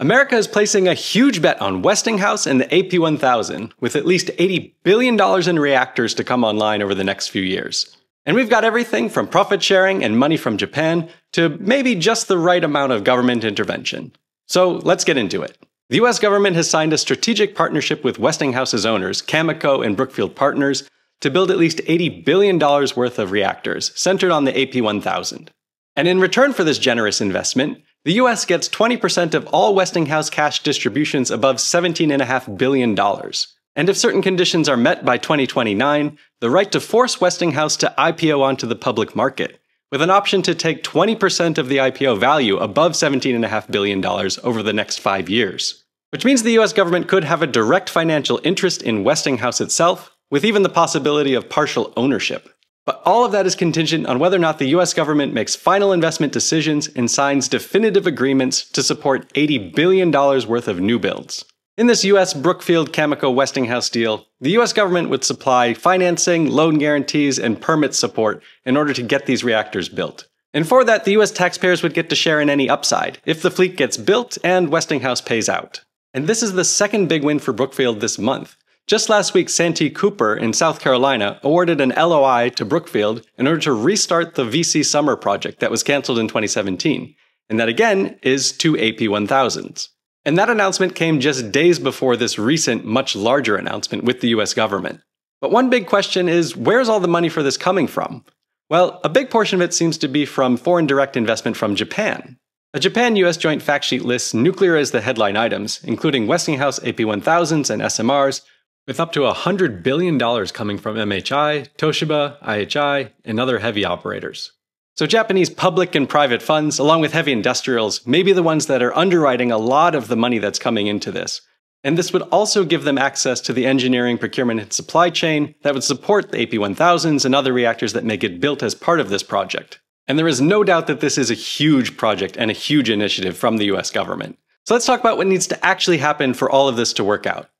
America is placing a huge bet on Westinghouse and the AP1000, with at least $80 billion in reactors to come online over the next few years. And we've got everything from profit sharing and money from Japan to maybe just the right amount of government intervention. So let's get into it. The US government has signed a strategic partnership with Westinghouse's owners, Cameco and Brookfield Partners, to build at least $80 billion worth of reactors centered on the AP1000. And in return for this generous investment, the US gets 20% of all Westinghouse cash distributions above $17.5 billion. And if certain conditions are met by 2029, the right to force Westinghouse to IPO onto the public market, with an option to take 20% of the IPO value above $17.5 billion over the next five years. Which means the US government could have a direct financial interest in Westinghouse itself, with even the possibility of partial ownership. But all of that is contingent on whether or not the US government makes final investment decisions and signs definitive agreements to support $80 billion worth of new builds. In this US Brookfield Cameco Westinghouse deal, the US government would supply financing, loan guarantees, and permit support in order to get these reactors built. And for that, the US taxpayers would get to share in any upside if the fleet gets built and Westinghouse pays out. And this is the second big win for Brookfield this month, just last week, Santee Cooper in South Carolina awarded an LOI to Brookfield in order to restart the VC Summer project that was canceled in 2017. And that again is two AP1000s. And that announcement came just days before this recent, much larger announcement with the US government. But one big question is where's all the money for this coming from? Well, a big portion of it seems to be from foreign direct investment from Japan. A Japan US joint fact sheet lists nuclear as the headline items, including Westinghouse AP1000s and SMRs, with up to $100 billion coming from MHI, Toshiba, IHI, and other heavy operators. So Japanese public and private funds, along with heavy industrials, may be the ones that are underwriting a lot of the money that's coming into this. And this would also give them access to the engineering, procurement, and supply chain that would support the AP1000s and other reactors that may get built as part of this project. And there is no doubt that this is a huge project and a huge initiative from the US government. So let's talk about what needs to actually happen for all of this to work out.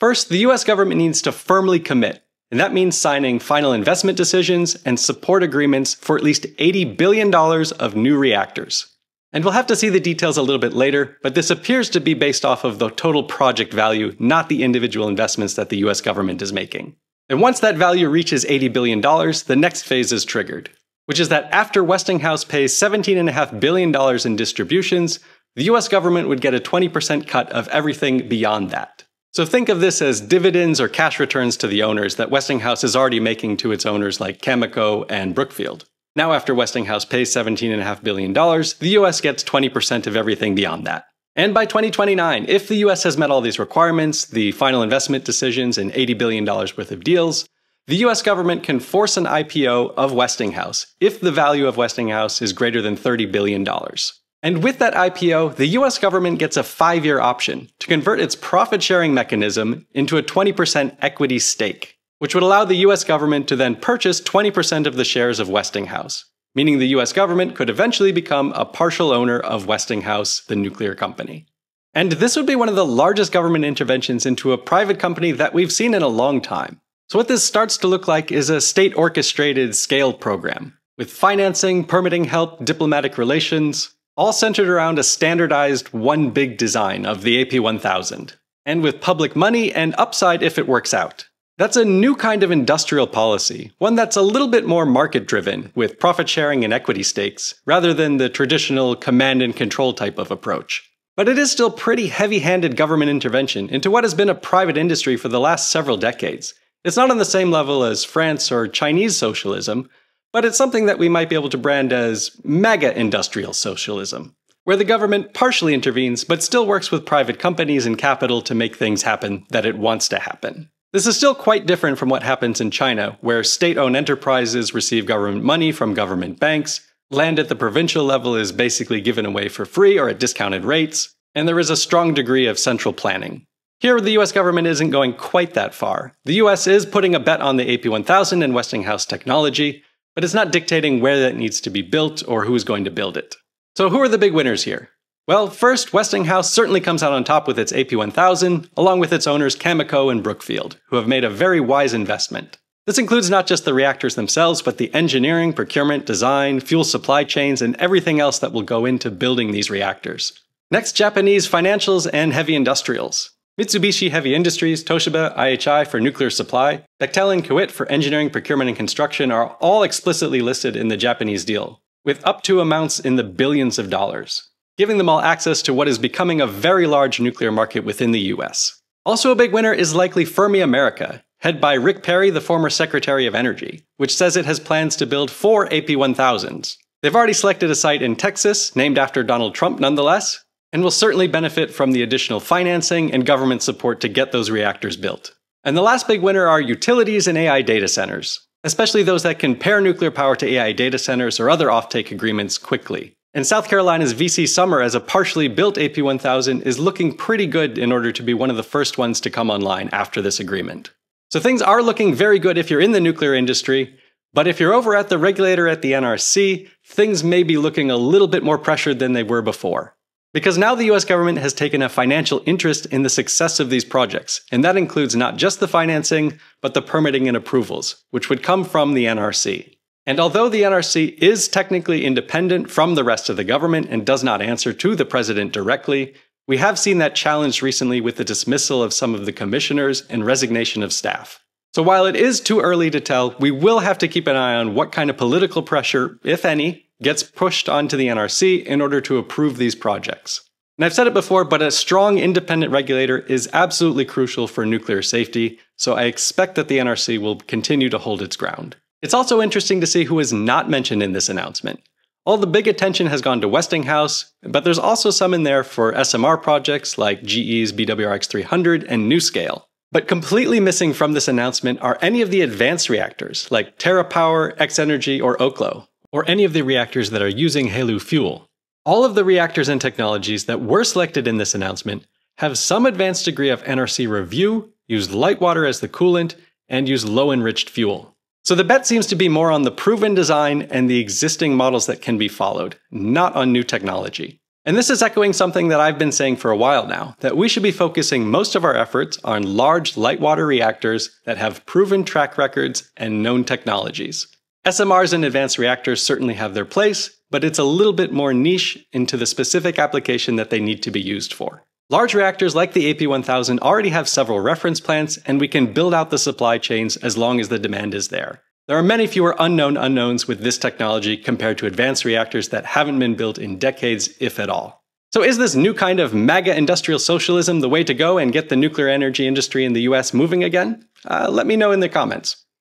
First, the US government needs to firmly commit, and that means signing final investment decisions and support agreements for at least $80 billion of new reactors. And we'll have to see the details a little bit later, but this appears to be based off of the total project value, not the individual investments that the US government is making. And once that value reaches $80 billion, the next phase is triggered, which is that after Westinghouse pays $17.5 billion in distributions, the US government would get a 20% cut of everything beyond that. So think of this as dividends or cash returns to the owners that Westinghouse is already making to its owners like Cameco and Brookfield. Now, after Westinghouse pays $17.5 billion, the US gets 20% of everything beyond that. And by 2029, if the US has met all these requirements, the final investment decisions, and $80 billion worth of deals, the US government can force an IPO of Westinghouse if the value of Westinghouse is greater than $30 billion. And with that IPO, the US government gets a five year option to convert its profit sharing mechanism into a 20% equity stake, which would allow the US government to then purchase 20% of the shares of Westinghouse, meaning the US government could eventually become a partial owner of Westinghouse, the nuclear company. And this would be one of the largest government interventions into a private company that we've seen in a long time. So, what this starts to look like is a state orchestrated scale program with financing, permitting help, diplomatic relations, all centered around a standardized one big design of the AP1000, and with public money and upside if it works out. That's a new kind of industrial policy, one that's a little bit more market driven, with profit sharing and equity stakes, rather than the traditional command and control type of approach. But it is still pretty heavy handed government intervention into what has been a private industry for the last several decades. It's not on the same level as France or Chinese socialism, but it's something that we might be able to brand as mega industrial socialism, where the government partially intervenes but still works with private companies and capital to make things happen that it wants to happen. This is still quite different from what happens in China, where state owned enterprises receive government money from government banks, land at the provincial level is basically given away for free or at discounted rates, and there is a strong degree of central planning. Here, the US government isn't going quite that far. The US is putting a bet on the AP 1000 and Westinghouse technology, but it's not dictating where that needs to be built or who's going to build it. So, who are the big winners here? Well, first, Westinghouse certainly comes out on top with its AP1000, along with its owners Cameco and Brookfield, who have made a very wise investment. This includes not just the reactors themselves, but the engineering, procurement, design, fuel supply chains, and everything else that will go into building these reactors. Next, Japanese financials and heavy industrials. Mitsubishi Heavy Industries, Toshiba, IHI for nuclear supply, Bechtel and Kiewit for engineering, procurement, and construction are all explicitly listed in the Japanese deal, with up to amounts in the billions of dollars, giving them all access to what is becoming a very large nuclear market within the US. Also, a big winner is likely Fermi America, head by Rick Perry, the former Secretary of Energy, which says it has plans to build four AP 1000s. They've already selected a site in Texas, named after Donald Trump nonetheless, and will certainly benefit from the additional financing and government support to get those reactors built. And the last big winner are utilities and AI data centers, especially those that can pair nuclear power to AI data centers or other offtake agreements quickly. And South Carolina's VC Summer as a partially built AP1000 is looking pretty good in order to be one of the first ones to come online after this agreement. So things are looking very good if you're in the nuclear industry, but if you're over at the regulator at the NRC, things may be looking a little bit more pressured than they were before. Because now the US government has taken a financial interest in the success of these projects, and that includes not just the financing, but the permitting and approvals, which would come from the NRC. And although the NRC is technically independent from the rest of the government and does not answer to the president directly, we have seen that challenged recently with the dismissal of some of the commissioners and resignation of staff. So while it is too early to tell, we will have to keep an eye on what kind of political pressure, if any, gets pushed onto the NRC in order to approve these projects. And I've said it before, but a strong independent regulator is absolutely crucial for nuclear safety, so I expect that the NRC will continue to hold its ground. It's also interesting to see who is not mentioned in this announcement. All the big attention has gone to Westinghouse, but there's also some in there for SMR projects like GE's BWRX-300 and NuScale. But completely missing from this announcement are any of the advanced reactors like TerraPower, X-Energy, or Oklo or any of the reactors that are using HALEU fuel. All of the reactors and technologies that were selected in this announcement have some advanced degree of NRC review, use light water as the coolant, and use low enriched fuel. So the bet seems to be more on the proven design and the existing models that can be followed, not on new technology. And this is echoing something that I've been saying for a while now that we should be focusing most of our efforts on large light water reactors that have proven track records and known technologies. SMRs and advanced reactors certainly have their place, but it's a little bit more niche into the specific application that they need to be used for. Large reactors like the AP1000 already have several reference plants, and we can build out the supply chains as long as the demand is there. There are many fewer unknown unknowns with this technology compared to advanced reactors that haven't been built in decades, if at all. So, is this new kind of MAGA industrial socialism the way to go and get the nuclear energy industry in the US moving again? Uh, let me know in the comments.